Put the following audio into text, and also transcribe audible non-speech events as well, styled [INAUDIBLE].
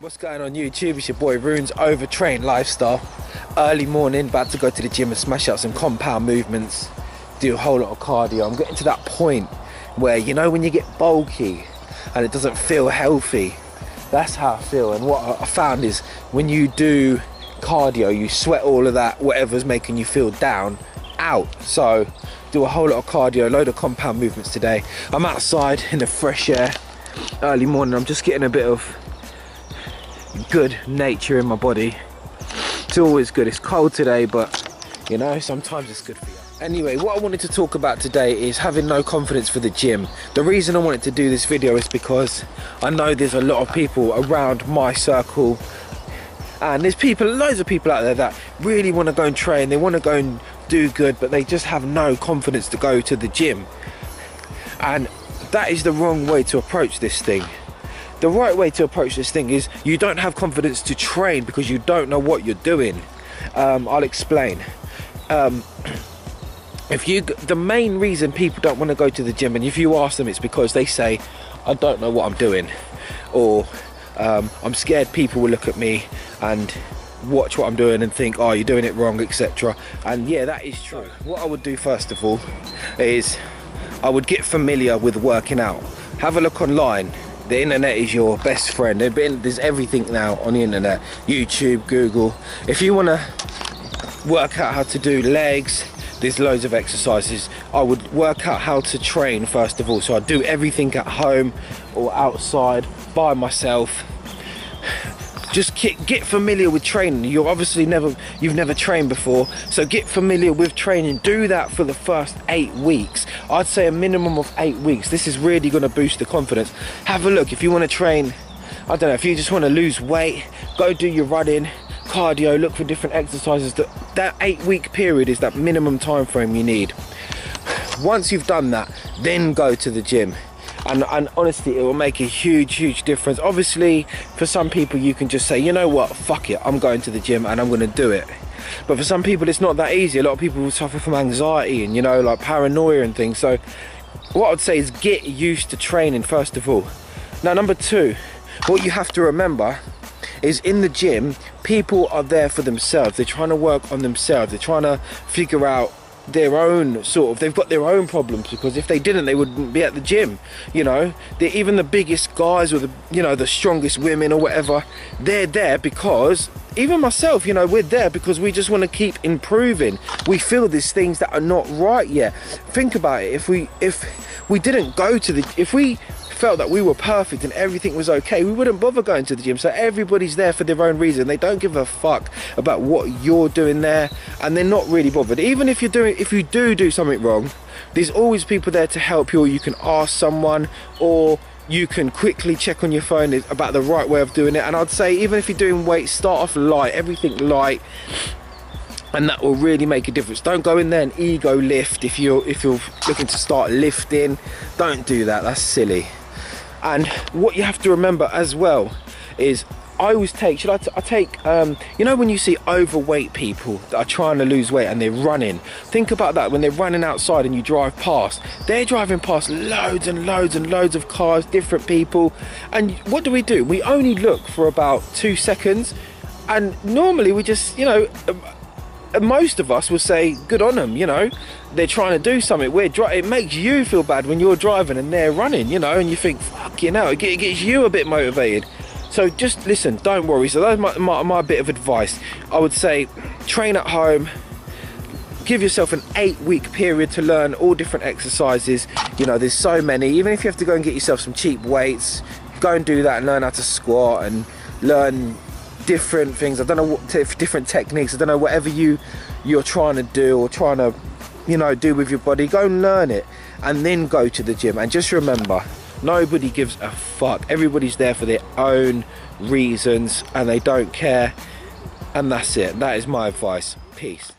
What's going on YouTube? It's your boy Roonz Overtrained Lifestyle. Early morning, about to go to the gym and smash out some compound movements, do a whole lot of cardio. I'm getting to that point where you know when you get bulky and it doesn't feel healthy. That's how I feel. And what I found is when you do cardio, you sweat all of that, whatever's making you feel down, out. So do a whole lot of cardio, load of compound movements today. I'm outside in the fresh air, early morning. I'm just getting a bit of good nature in my body. It's always good. It's cold today, but you know, sometimes it's good for you. Anyway, what I wanted to talk about today is having no confidence for the gym. The reason I wanted to do this video is because I know there's a lot of people around my circle and there's people, loads of people out there that really want to go and train. They want to go and do good, but they just have no confidence to go to the gym. And that is the wrong way to approach this thing the right way to approach this thing is you don't have confidence to train because you don't know what you're doing. Um, I'll explain. Um, [CLEARS THROAT] if you, the main reason people don't want to go to the gym, and if you ask them, it's because they say, "I don't know what I'm doing," or um, "I'm scared people will look at me and watch what I'm doing and think, oh, you're doing it wrong, etc." And yeah, that is true. What I would do first of all is I would get familiar with working out. Have a look online the internet is your best friend. There's everything now on the internet. YouTube, Google. If you want to work out how to do legs, there's loads of exercises. I would work out how to train first of all. So I do everything at home or outside by myself just get, get familiar with training. You're obviously never you've never trained before. So get familiar with training. Do that for the first eight weeks. I'd say a minimum of eight weeks. This is really going to boost the confidence. Have a look. If you want to train i don't know if you just want to lose weight go do your running cardio look for different exercises. That that eight week period is that minimum time frame you need. Once you've done that then go to the gym and, and honestly it will make a huge huge difference. Obviously for some people you can just say you know what? Fuck it. I'm going to the gym and i'm going to do it. But for some people it's not that easy. A lot of people suffer from anxiety and you know like paranoia and things. So what i'd say is get used to training first of all. Now number two what you have to remember is in the gym people are there for themselves. They're trying to work on themselves. They're trying to figure out their own sort of they've got their own problems because if they didn't they wouldn't be at the gym you know? They're even the biggest guys or the you know the strongest women or whatever they're there because even myself you know we're there because we just want to keep improving. We feel there's things that are not right yet. Think about it if we if we didn't go to the if we felt that we were perfect and everything was okay, we wouldn't bother going to the gym. So everybody's there for their own reason. They don't give a fuck about what you're doing there, and they're not really bothered. Even if you're doing, if you do do something wrong, there's always people there to help you. Or you can ask someone, or you can quickly check on your phone about the right way of doing it. And I'd say even if you're doing weights, start off light, everything light and that will really make a difference don't go in there and ego lift if you're if you're looking to start lifting don't do that that's silly and what you have to remember as well is I always take, should I, take, um, you know when you see overweight people that are trying to lose weight and they're running, think about that when they're running outside and you drive past, they're driving past loads and loads and loads of cars, different people, and what do we do? We only look for about two seconds. And normally we just, you know, most of us will say, good on them, you know, they're trying to do something. We're it makes you feel bad when you're driving and they're running, you know, and you think, fuck, you know, it gets you a bit motivated. So just listen, don't worry. So that's my, my, my bit of advice. I would say train at home, give yourself an eight week period to learn all different exercises. You know, there's so many. Even if you have to go and get yourself some cheap weights, go and do that and learn how to squat and learn different things. I don't know what different techniques. I don't know whatever you you're trying to do or trying to you know do with your body. Go and learn it, and then go to the gym. And just remember, nobody gives a fuck. Everybody's there for their own reasons, and they don't care. And that's it. That is my advice. Peace.